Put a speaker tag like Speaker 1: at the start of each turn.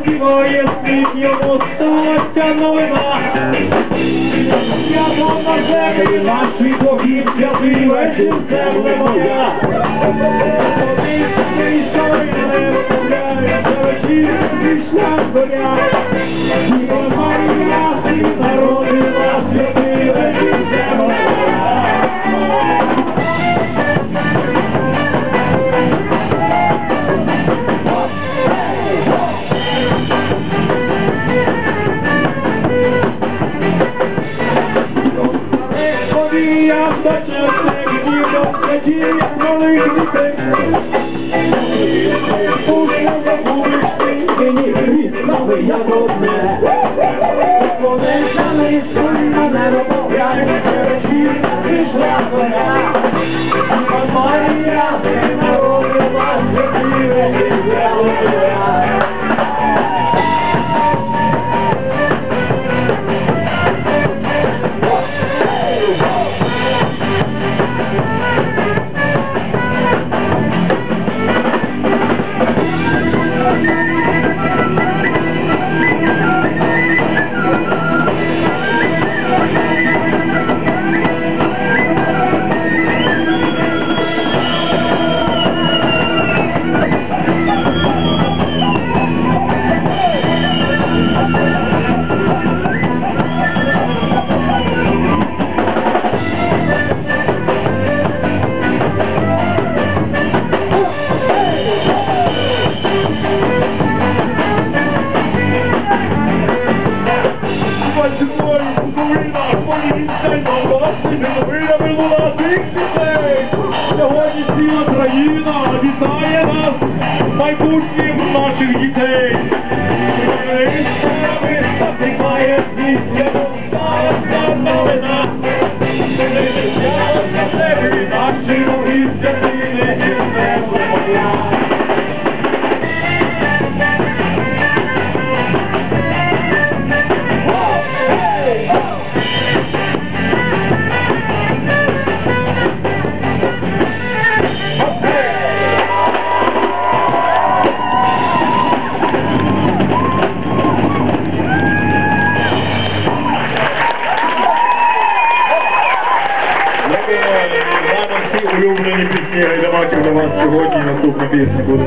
Speaker 1: співає світ йому сталася новина. Я Свято на землі, наш світлохід, святий вечір, земле моя. Вийшов і не розмовляє, за вечір пішла зоря. I'm such a thing, you get you're I'm not I'm a vai bonito. Гайдамаків до вас сьогодні. Наступна пісня буде.